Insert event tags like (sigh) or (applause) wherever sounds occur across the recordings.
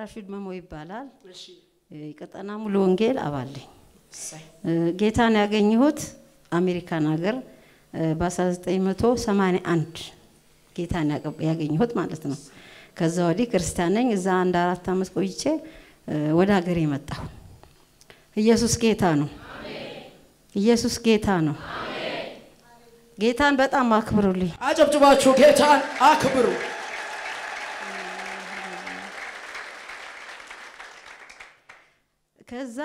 ፓራሹት መሞ ይባላል። የቀጠና ሙሉ ወንጌል እ፣ ጌታን ያገኘሁት አሜሪካን ሀገር እ፣ በ1981 ጌታን ያገኘሁት ማለት ነው። ከዛ ወዲህ ክርስቲያን ነኝ። እዛ አንድ አራት ዓመት ቆይቼ ወደ ሀገር የመጣሁ ኢየሱስ ጌታ ነው። ኢየሱስ ጌታ ነው። ጌታን በጣም አክብሩልኝ። አጨብጭባችሁ ጌታን አክብሩ። ከዛ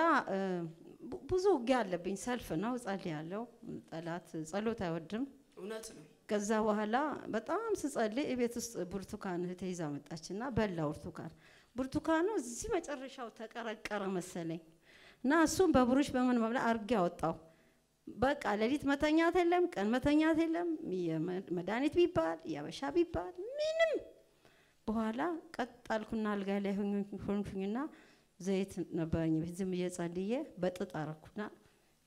ብዙ ውጊያ አለብኝ። ሰልፍ ነው፣ ጸልያለሁ። ጠላት ጸሎት አይወድም። እውነት ነው። ከዛ በኋላ በጣም ስጸልይ ቤት ውስጥ ብርቱካን እህቴ ይዛ መጣችና በላ ብርቱካን ብርቱካኑ እዚህ መጨረሻው ተቀረቀረ መሰለኝ እና እሱም በብሩሽ በምን መብላ አርጌ አወጣው። በቃ ሌሊት መተኛት የለም፣ ቀን መተኛት የለም። መድኃኒት ቢባል ያበሻ ቢባል ምንም። በኋላ ቀጥ አልኩና አልጋ ላይ ሆንኩ- ሆንኩኝና ዘይት ነበረኝ ቤት ዝም ብዬ ጸልዬ በጥጥ አረኩና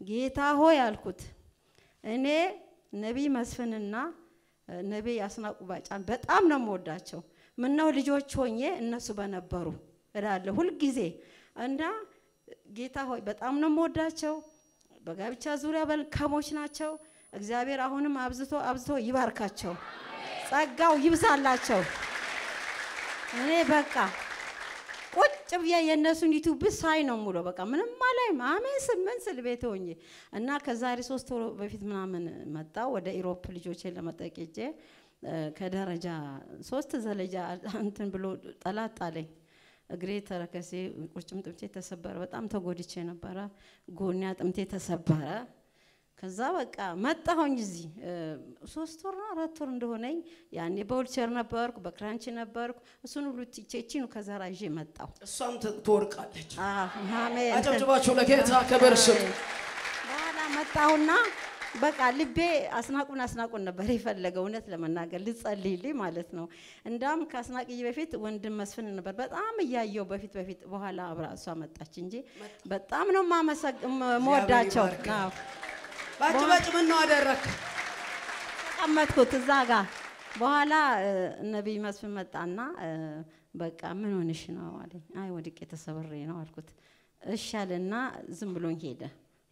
ጌታ ሆይ አልኩት እኔ ነቢይ መስፍንና ነቢይ አስናቁ ባጫን በጣም ነው የምወዳቸው። ምነው ልጆች ሆኜ እነሱ በነበሩ እላለሁ ሁልጊዜ እና ጌታ ሆይ በጣም ነው የምወዳቸው። በጋብቻ ዙሪያ መልካሞች ናቸው። እግዚአብሔር አሁንም አብዝቶ አብዝቶ ይባርካቸው፣ ጸጋው ይብዛላቸው። እኔ በቃ ቁጭ ብዬ የእነሱን ዩቱብ ሳይ ነው ሙሉ በቃ ምንም አላይም። አሜን ስምን ስል ቤት ሆኜ እና ከዛሬ ሶስት ወር በፊት ምናምን መጣው ወደ Europe ልጆቼን ለመጠየቅ ሄጄ ከደረጃ ሶስት ዘለጃ እንትን ብሎ ጠላት ጣለኝ። እግሬ ተረከሴ ቁርጭምጭሚቴ ተሰበረ። በጣም ተጎድቼ ነበረ። ጎኔ አጥንቴ ተሰበረ። ከዛ በቃ መጣሁኝ እዚህ ሶስት ወር ነው አራት ወር እንደሆነኝ ያኔ በዊልቸር ነበርኩ፣ በክራንች ነበርኩ። እሱን ሁሉ ትቼ እቺኑ ከዘራ ይዤ መጣሁ። እሷም ት- ትወድቃለች። አዎ፣ አሜን። አጨብጭባችሁ ለጌታ ክብር ስጡ። በኋላ መጣሁና በቃ ልቤ አስናቁን አስናቁን ነበር የፈለገው እውነት ለመናገር ልጸልይልኝ ማለት ነው። እንዳም ከአስናቅዬ በፊት ወንድም መስፍን ነበር በጣም እያየው በፊት በፊት በኋላ አብራ እሷ መጣች እንጂ በጣም ነው ማመሰግ መወዳቸው። ይባርክ። አዎ። ባጭ ባጭ ምን ነው አደረክ? ተቀመጥኩት እዛ ጋር በኋላ ነቢይ መስፍን መጣና በቃ ምን ሆንሽ ነው አለኝ። አይ ወድቄ ተሰብሬ ነው አልኩት። እሺ አለና ዝም ብሎኝ ሄደ።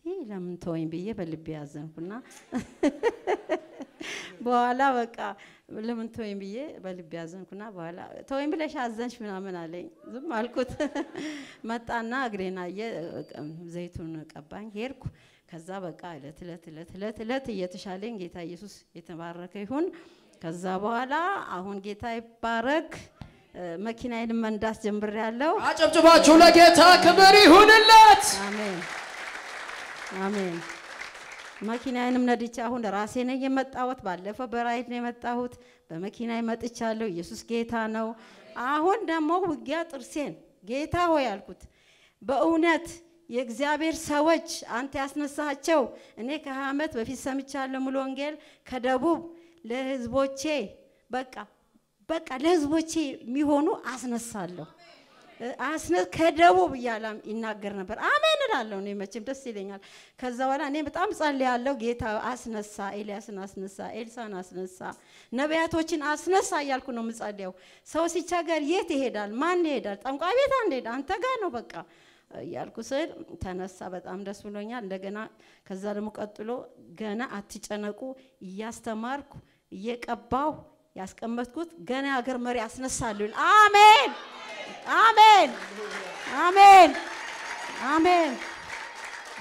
ይህ ለምን ተወኝ ብዬ በልቤ ያዘንኩና (laughs) በኋላ በቃ ለምን ተወኝ ብዬ በልቤ ያዘንኩና በኋላ ተወኝ ብለሽ አዘንሽ ምናምን አለኝ። ዝም አልኩት። (laughs) መጣና እግሬን አየ፣ ዘይቱን ቀባኝ፣ ሄድኩ። ከዛ በቃ እለት እለት እለት እለት እለት እየተሻለኝ ጌታ ኢየሱስ የተባረከ ይሁን። ከዛ በኋላ አሁን ጌታ ይባረክ። እ፣ መኪናዬንም መንዳት ጀምሬያለሁ። አጨብጭባችሁ ለጌታ ክብር ይሁንለት። አሜን አሜን። መኪናዬንም ነድቼ አሁን ራሴ ነኝ የመጣሁት። ባለፈው በራይድ ነው የመጣሁት። በመኪናዬ መጥቻለሁ። ኢየሱስ ጌታ ነው። አሁን ደግሞ ውጊያ ጥርሴን ጌታ ሆይ አልኩት። በእውነት የእግዚአብሔር ሰዎች አንተ ያስነሳቸው እኔ ከሀያ ዓመት በፊት ሰምቻለሁ ሙሉ ወንጌል ከደቡብ ለህዝቦቼ በቃ በቃ ለህዝቦቼ የሚሆኑ አስነሳለሁ አስነ ከደቡብ እያለ ይናገር ነበር። አሜን እላለሁ። እኔ መቼም ደስ ይለኛል። ከዛ በኋላ እኔ በጣም ጸልያለሁ። ጌታ አስነሳ፣ ኤልያስን አስነሳ፣ ኤልሳን አስነሳ፣ ነቢያቶችን አስነሳ እያልኩ ነው የምጸልየው። ሰው ሲቸገር የት ይሄዳል? ማን ይሄዳል? ጠንቋይ ቤት አንሄድ፣ አንተ ጋር ነው በቃ እያልኩ ስል ተነሳ። በጣም ደስ ብሎኛል። እንደገና ከዛ ደግሞ ቀጥሎ ገና አትጨነቁ እያስተማርኩ እየቀባሁ ያስቀመጥኩት ገና የሀገር መሪ አስነሳለሁ። አሜን አሜን አሜን አሜን።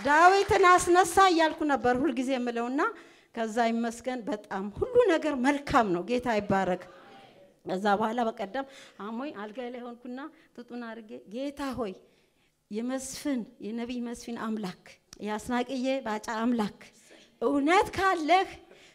ዳዊትን አስነሳ እያልኩ ነበር ሁልጊዜ የምለውና ከዛ ይመስገን በጣም ሁሉ ነገር መልካም ነው። ጌታ ይባረክ። ከዛ በኋላ በቀደም አሞኝ አልጋ ላይ ሆንኩና ጥጡን አድርጌ ጌታ ሆይ የመስፍን የነቢይ መስፍን አምላክ የአስናቅዬ ባጫ አምላክ እውነት ካለህ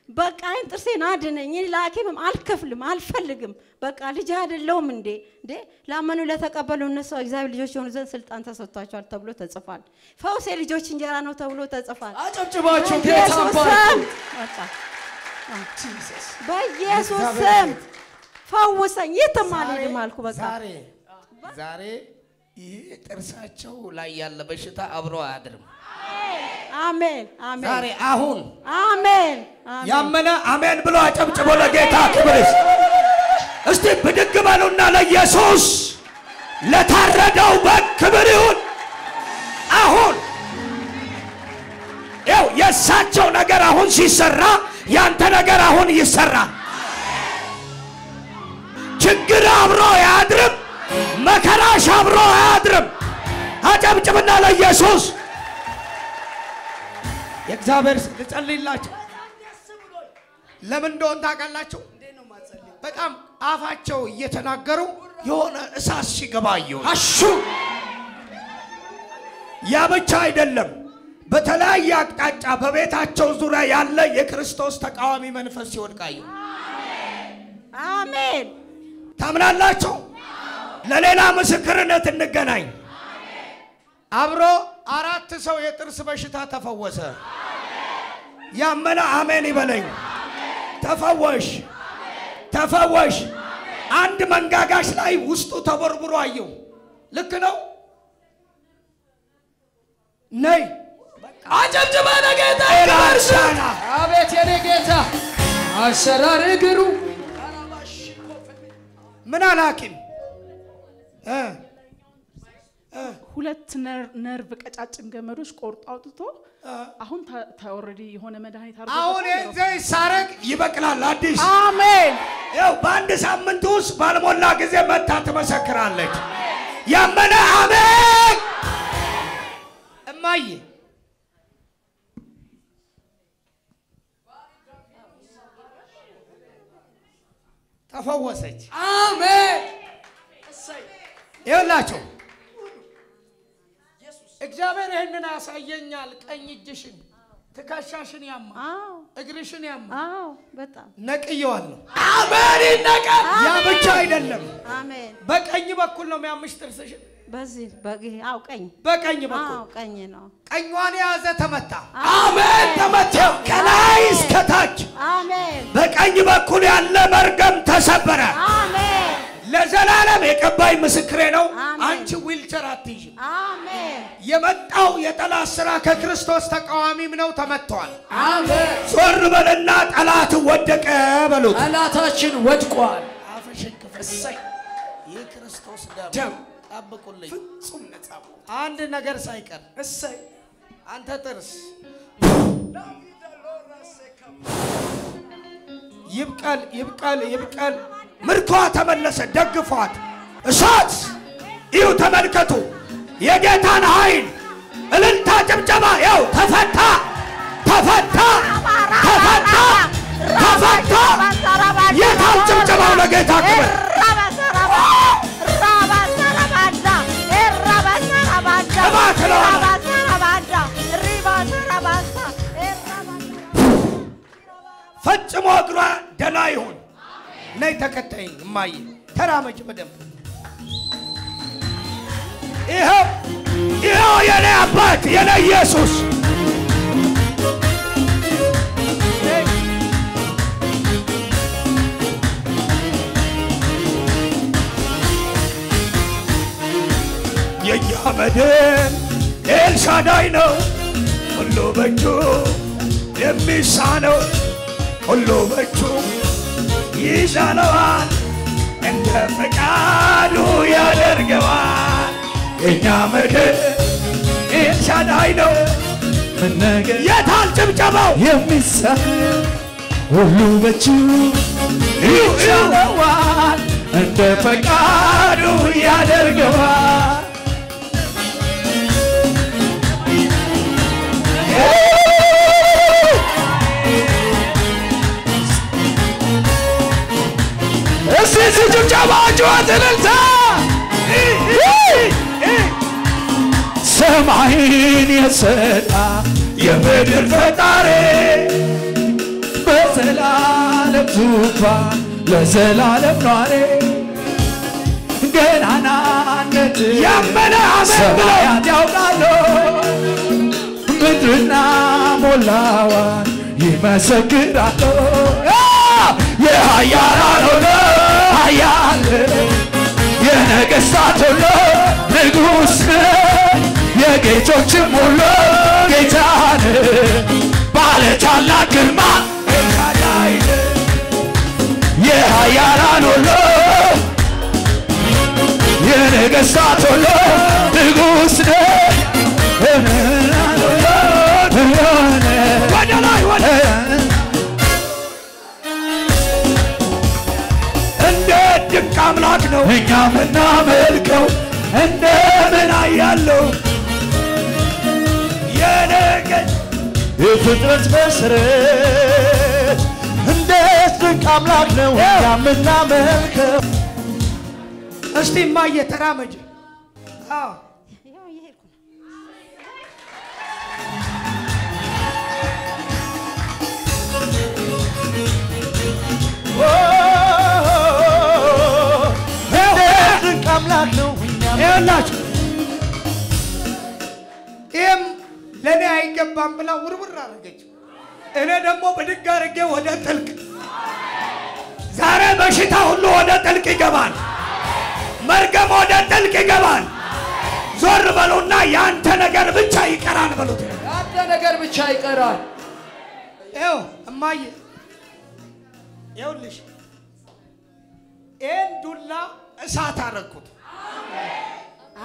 በቃ አይን ጥርሴን አድነኝ። ለሐኪምም አልከፍልም አልፈልግም። በቃ ልጅ አይደለሁም እንዴ እንዴ ላመኑ ለተቀበሉ እነሱ እግዚአብሔር ልጆች የሆኑ ዘንድ ስልጣን ተሰጥቷቸዋል ተብሎ ተጽፏል። ፈውስ የልጆች እንጀራ ነው ተብሎ ተጽፏል። አጨብጭባችሁ ጌታ በኢየሱስ ስም ፈውሰኝ። የትም አልሄድም አልኩ። በቃ ዛሬ ይህ ጥርሳቸው ላይ ያለ በሽታ አብሮ አያድርም። አሜን አሜን ዛሬ አሁን አሜን ያመነ አሜን ብሎ አጨብጭቦ ለጌታ ክብር ይስጥ። እስቲ ብድግ በሉና ለኢየሱስ ለታረደው በግ ክብር ይሁን። አሁን ያው የእሳቸው ነገር አሁን ሲሰራ ያንተ ነገር አሁን ይሰራል። ችግር አብሮ አያድርም። መከራሽ አብሮ አያድርም። አጨብጭብና ለኢየሱስ የእግዚአብሔር ልጸልይላቸው ለምን እንደሆን ታውቃላችሁ? በጣም አፋቸው እየተናገሩ የሆነ እሳት ሲገባየው አሹ ያ ብቻ አይደለም። በተለያየ አቅጣጫ በቤታቸው ዙሪያ ያለ የክርስቶስ ተቃዋሚ መንፈስ ሲወድቃየው አሜን። ታምናላችሁ? ለሌላ ምስክርነት እንገናኝ። አብሮ አራት ሰው የጥርስ በሽታ ተፈወሰ። ያመነ አሜን ይበለኝ። ተፈወሽ፣ ተፈወሽ። አንድ መንጋጋሽ ላይ ውስጡ ተቦርቡሮ አየው። ልክ ነው። ነይ! አጨብጭባ ለጌታ ኤራሳና አቤት የኔ ጌታ! አሰራር እግሩ! ምን እ ሁለት ነር- ነርቭ ቀጫጭን ገመዶች ቆርጦ አውጥቶ አሁን ኦልሬዲ የሆነ መድኃኒት አድርጎ አሁን የዘይ ሳረግ ይበቅላል አዲስ አሜን ያው በአንድ ሳምንት ውስጥ ባልሞላ ጊዜ መታ ትመሰክራለች። ያመነ አሜን። እማዬ ተፈወሰች። አሜን ይኸውላችሁ እግዚአብሔር ይህንን ያሳየኛል። ቀኝ እጅሽን ትከሻሽን ያማ አዎ እግርሽን ያማ አዎ፣ በጣም ነቅየዋለሁ። አሜን ይነቀል ያ ብቻ አይደለም፣ አሜን። በቀኝ በኩል ነው የሚያምሽ ጥርስሽን። በዚህ አው ቀኝ በቀኝ በኩል አዎ ቀኝ ነው። ቀኟን የያዘ ተመታ። አሜን ተመታ ከላይ እስከ ታች አሜን በቀኝ በኩል ያለ መርገም ተሰበረ። አሜን ለዘላለም የቀባይ ምስክሬ ነው። አንቺ ዊልቸር አትይዥም። የመጣው የጠላት ስራ ከክርስቶስ ተቃዋሚም ነው፣ ተመቷል። ዞር በልና ጠላት ወደቀ በሉት። ጠላታችን ወድቋል አፍሽን ክፈት። ይህ ክርስቶስ ደም ጠብቁልኝ፣ ፍጹም ነጻ አንድ ነገር ሳይቀር እሰይ አንተ ጥርስ ይብቀል ይብቀል ይብቀል። ምርኳ ተመለሰ። ደግፏት። እሳት እዩ፣ ተመልከቱ የጌታን ኃይል እልልታ፣ ጭብጨባ። ያው ተፈታ፣ ተፈታ፣ ተፈታ፣ ተፈታ። የታል ጭብጨባው ለጌታ ክብር? ነይ ተከተይኝ እማዬ፣ ተራመጅ በደንብ። ይኸው ይኸው የኔ አባት የኔ ኢየሱስ የእኛ መድን ኤልሻዳይ ነው፣ ሁሉ በእጁ የሚሳነው ሁሉ በእጁ ይሳነዋል፣ እንደ ፈቃዱ ያደርገዋል። የእኛ መድን ኤልሻዳይ ነው። የታል ጭብጨባው? የሚሳን ሁሉ በእጁ ይችለዋል፣ እንደ ፈቃዱ ያደርገዋል። ጭብጨባ ጩኸት እልልታ ሰማይን የሰጣ የምድር ፈጣሪ በዘላለም ዙፋን ለዘላለም ኗሪ ገናናነት ያመነ አሜን ያውቃሉ። ምድርና ሞላዋን ይመሰክራሉ። የኃያላን ኃያል የነገሥታት ሁሉ ንጉሥ የጌቶችም ሁሉ ጌታን ባለ ታላቅ ግርማ የኃያላን ሁሉ ነገሥታት ሁሉ ንጉሥ ነህ እኛ ምናመልከው እንደምን አያለው የነገድ የፍጥረት መሰረት እንዴት ድንቅ አምላክ ነው? እኛ ምናመልከው እስቲ እማዬ ተራመጅ። አዎ ይኸውላችሁ ይህም ለእኔ አይገባም ብላ ውርውር አደረገች። እኔ ደግሞ ብድግ አድርጌ ወደ ጥልቅ ዛሬ በሽታ ሁሉ ወደ ጥልቅ ይገባል። መርገም ወደ ጥልቅ ይገባል። ዞር በሉና የአንተ ነገር ብቻ ይቀራል በሉት። ያንተ ነገር ብቻ ይቀራል። ይኸው እማዬ ይኸውልሽ ይህን ዱላ እሳት አረግኩት።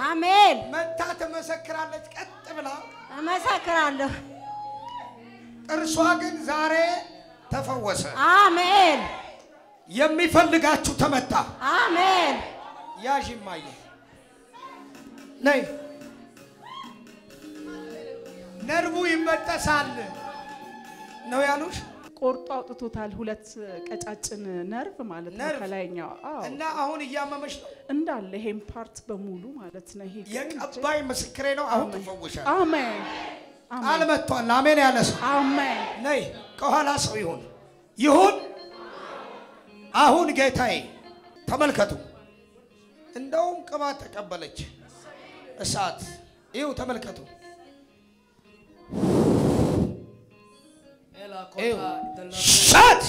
አሜን። መታ ትመሰክራለች ቀጥ ብላ እመሰክራለሁ። ጥርሷ ግን ዛሬ ተፈወሰ። አሜን። የሚፈልጋችሁ ተመታ። አሜን። ያዥ እማዬ ነይ። ነርቡ ይበጠሳል ነው ያሉሽ ቆርጦ አውጥቶታል። ሁለት ቀጫጭን ነርቭ ማለት ነው? ከላይኛው። እና አሁን እያመመሽ ነው። እንዳለ ይሄን ፓርት በሙሉ ማለት ነው። ይሄ የቀባይ ምስክሬ ነው። አሁን ትፈውሻል። አሜን ቃል አሜን መጥቷል። አሜን ያለ ሰው አሜን ነይ። ከኋላ ሰው ይሁን ይሁን። አሁን ጌታዬ ተመልከቱ። እንደውም ቅባት ተቀበለች። እሳት ይሁ ተመልከቱ። እሳት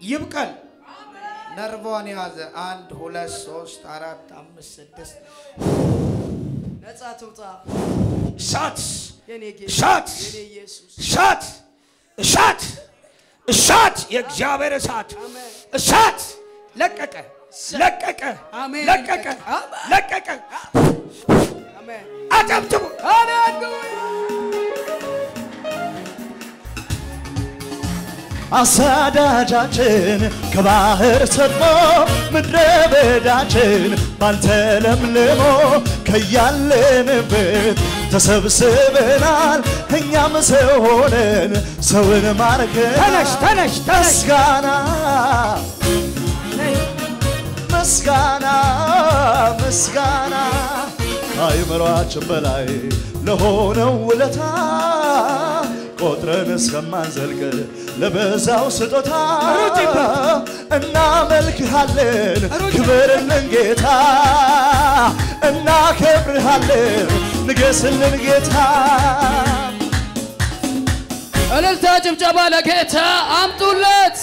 ይብቀል። ነርቧን የያዘ አንድ ሁለት ሶስት አራት አምስት ስድስት! ነጻ ትውጣ! እሳት እሳት እሳት እሳት እሳት የእግዚአብሔር እሳት! እሳት! ለቀቀ! ለቀቀ! ለቀቀ አሳዳጃችን ከባህር ሰጥሞ ምድረ በዳችን ባንተ ለምልሞ ከያለንበት ተሰብስበናል። እኛም ሰው ሆነን ሰውን ተነሽ ተነሽ ተነሽ! ምስጋና ምስጋና ምስጋና አይምሯችን በላይ ለሆነው ውለታ ቆጥረን እስከማንዘልቅ ለበዛው ስጦታ እናመልክሃለን፣ ክብርልን ጌታ፣ እናከብርሃለን፣ ንገስልን ጌታ። እልልታ ጭብጨባ ለጌታ አምጡለት